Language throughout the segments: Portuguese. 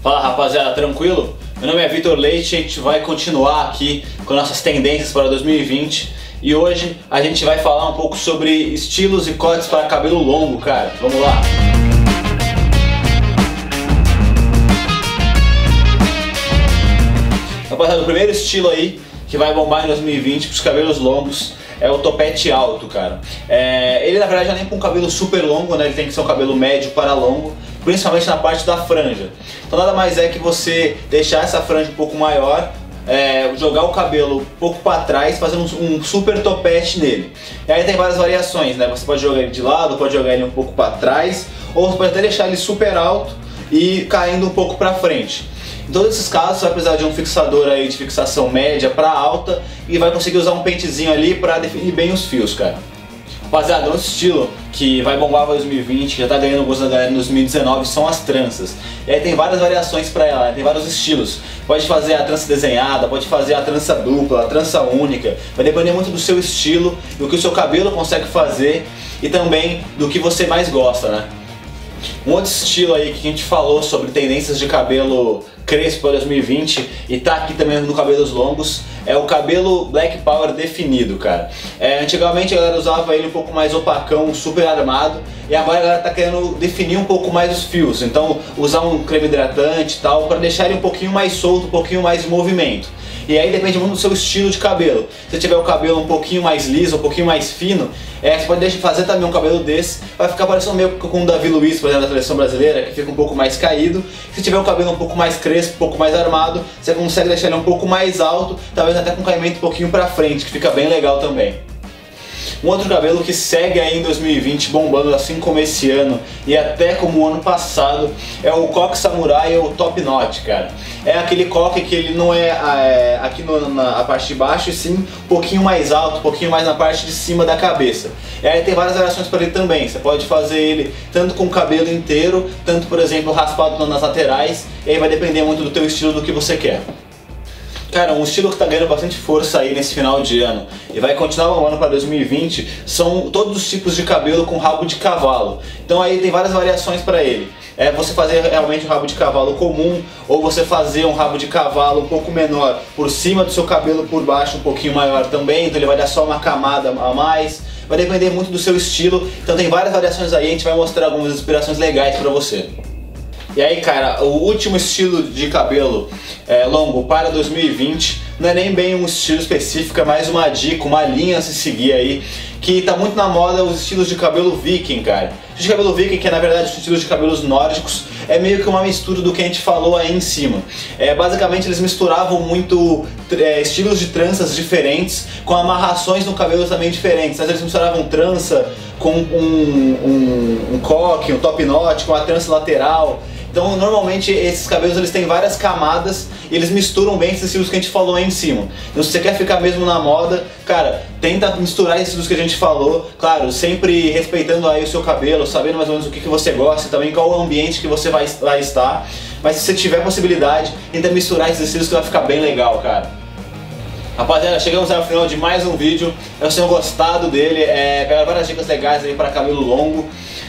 Fala rapaziada, tranquilo? Meu nome é Vitor Leite e a gente vai continuar aqui com nossas tendências para 2020 e hoje a gente vai falar um pouco sobre estilos e cortes para cabelo longo, cara. Vamos lá! Rapaziada, o primeiro estilo aí que vai bombar em 2020 para os cabelos longos é o topete alto, cara. É, ele na verdade não é nem com um cabelo super longo, né? Ele tem que ser um cabelo médio para longo, principalmente na parte da franja. Então nada mais é que você deixar essa franja um pouco maior, é, jogar o cabelo um pouco para trás, fazendo um, um, super topete nele. E aí tem várias variações, né? Você pode jogar ele de lado, pode jogar ele um pouco para trás, ou você pode até deixar ele super alto e caindo um pouco para frente. Em todos esses casos, você vai precisar de um fixador aí de fixação média para alta e vai conseguir usar um pentezinho ali para definir bem os fios, cara. Rapaziada, outro estilo que vai bombar para 2020, que já tá ganhando gosto da galera em 2019, são as tranças. E aí tem várias variações para ela, tem vários estilos. Pode fazer a trança desenhada, pode fazer a trança dupla, a trança única. Vai depender muito do seu estilo, do que o seu cabelo consegue fazer e também do que você mais gosta, né? Um outro estilo aí que a gente falou sobre tendências de cabelo crespo 2020 e tá aqui também no cabelos longos é o cabelo Black Power definido, cara. É, antigamente a galera usava ele um pouco mais opacão, super armado, e agora a galera tá querendo definir um pouco mais os fios. Então usar um creme hidratante e tal, para deixar ele um pouquinho mais solto, um pouquinho mais em movimento. E aí depende muito do seu estilo de cabelo. Se tiver o cabelo um pouquinho mais liso, um pouquinho mais fino, é, você pode fazer também um cabelo desse, vai ficar parecendo meio com o Davi Luiz, por exemplo, da seleção brasileira, que fica um pouco mais caído. Se tiver o cabelo um pouco mais crespo, um pouco mais armado, você consegue deixar ele um pouco mais alto, talvez até com um caimento um pouquinho pra frente, que fica bem legal também. Um outro cabelo que segue aí em 2020 bombando assim como esse ano e até como o ano passado é o coque samurai ou top knot, cara. É aquele coque que ele não é, é aqui no, na parte de baixo e sim um pouquinho mais alto, um pouquinho mais na parte de cima da cabeça. E aí tem várias variações para ele também. Você pode fazer ele tanto com o cabelo inteiro, tanto por exemplo raspado nas laterais. E aí vai depender muito do teu estilo do que você quer. Cara, um estilo que está ganhando bastante força aí nesse final de ano e vai continuar bombando para 2020 são todos os tipos de cabelo com rabo de cavalo. Então aí tem várias variações para ele. É você fazer realmente um rabo de cavalo comum ou você fazer um rabo de cavalo um pouco menor por cima do seu cabelo, por baixo um pouquinho maior também, então ele vai dar só uma camada a mais. Vai depender muito do seu estilo, então tem várias variações aí, a gente vai mostrar algumas inspirações legais para você. E aí, cara, o último estilo de cabelo é, longo para 2020 não é nem bem um estilo específico, é mais uma dica, uma linha a se seguir aí, que tá muito na moda os estilos de cabelo viking, cara. O de cabelo viking, que é na verdade os estilos de cabelos nórdicos, é meio que uma mistura do que a gente falou aí em cima. É, basicamente eles misturavam muito é, estilos de tranças diferentes com amarrações no cabelo também diferentes. Às eles misturavam trança com um, um, um coque, um top knot, com a trança lateral. Então, normalmente esses cabelos eles têm várias camadas e eles misturam bem esses estilos que a gente falou aí em cima. Então, se você quer ficar mesmo na moda, cara, tenta misturar esses estilos que a gente falou, claro, sempre respeitando aí o seu cabelo, sabendo mais ou menos o que, que você gosta, também qual o ambiente que você vai, vai estar. Mas se você tiver possibilidade, tenta misturar esses estilos que vai ficar bem legal, cara. Rapaziada, chegamos ao final de mais um vídeo. Eu tenho gostado dele, é, pegaram várias dicas legais aí para cabelo longo.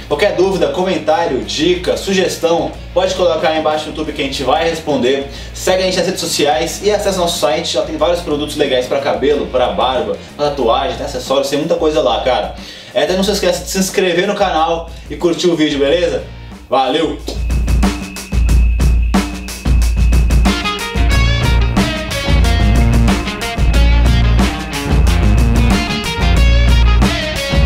Qualquer dúvida, comentário, dica, sugestão, pode colocar aí embaixo no YouTube que a gente vai responder. Segue a gente nas redes sociais e acesse nosso site, já tem vários produtos legais para cabelo, para barba, pra tatuagem, tem acessórios, tem muita coisa lá, cara. É, até não se esqueça de se inscrever no canal e curtir o vídeo, beleza? Valeu!